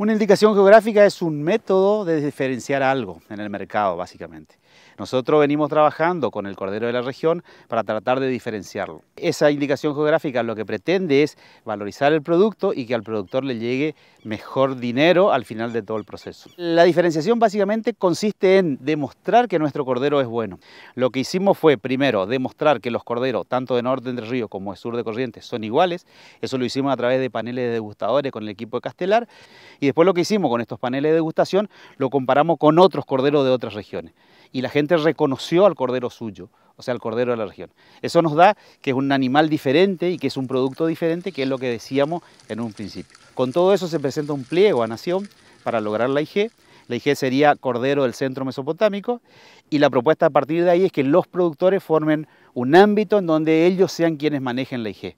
Una indicación geográfica es un método de diferenciar algo en el mercado, básicamente. Nosotros venimos trabajando con el cordero de la región para tratar de diferenciarlo. Esa indicación geográfica lo que pretende es valorizar el producto y que al productor le llegue mejor dinero al final de todo el proceso. La diferenciación básicamente consiste en demostrar que nuestro cordero es bueno. Lo que hicimos fue primero demostrar que los corderos, tanto de norte Entre Ríos como de sur de Corrientes, son iguales. Eso lo hicimos a través de paneles de degustadores con el equipo de Castelar. Y después lo que hicimos con estos paneles de degustación lo comparamos con otros corderos de otras regiones. Y la gente reconoció al cordero suyo, o sea, al cordero de la región. Eso nos da que es un animal diferente y que es un producto diferente, que es lo que decíamos en un principio. Con todo eso se presenta un pliego a nación para lograr la IG. La IG sería cordero del centro mesopotámico y la propuesta a partir de ahí es que los productores formen un ámbito en donde ellos sean quienes manejen la IG.